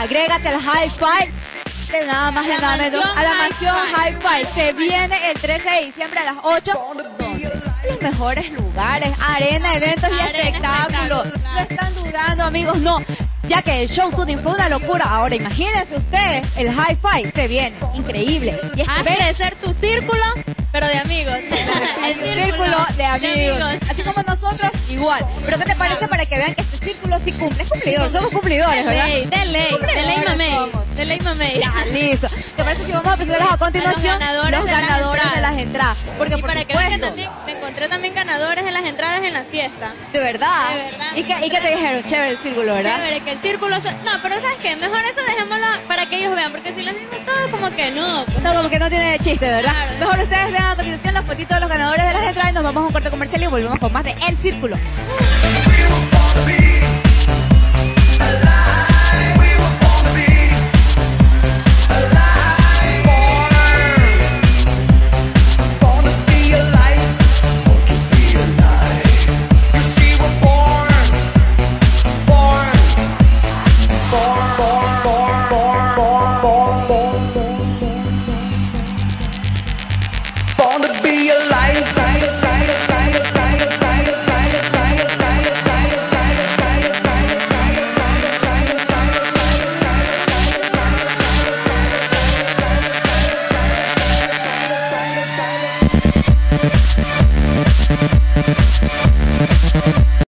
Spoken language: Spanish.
agrégate el high five. De nada más de nada menos. A la mansión Five. Se viene el 13 de diciembre a las 8. Los mejores lugares, arena, eventos y Arena, amigos, no. Ya que el show tuning fue una locura. Ahora imagínense ustedes, el High Five se viene. Increíble. Y este Haz evento- crecer tu círculo, pero de amigos. El círculo de amigos. Así como nosotros, igual. Pero ¿qué te parece para que vean que este círculo sí cumple? Es cumplidor, somos cumplidores, ¿verdad? ley, de ley, de ley ley mamey. Ya, listo. ¿Te parece si vamos a presentarles a continuación Los ganadores los de las de entradas. las entradas? Porque y por para que que también me encontré también ganadores en las entradas en la fiesta. de verdad. De verdad. ¿Y qué, ¿Y qué te dijeron? Chévere el círculo, ¿verdad? Chévere, que el círculo... No, pero ¿sabes qué? Mejor eso dejémoslo para que ellos vean, porque si les digo todo, como que no. pues. No, como que no tiene chiste, ¿verdad? Claro. Mejor ustedes vean a continuación las fotitos de los ganadores de las entradas y nos vamos a un corte comercial y volvemos con más de El Círculo. Takk fyrir að hlusta.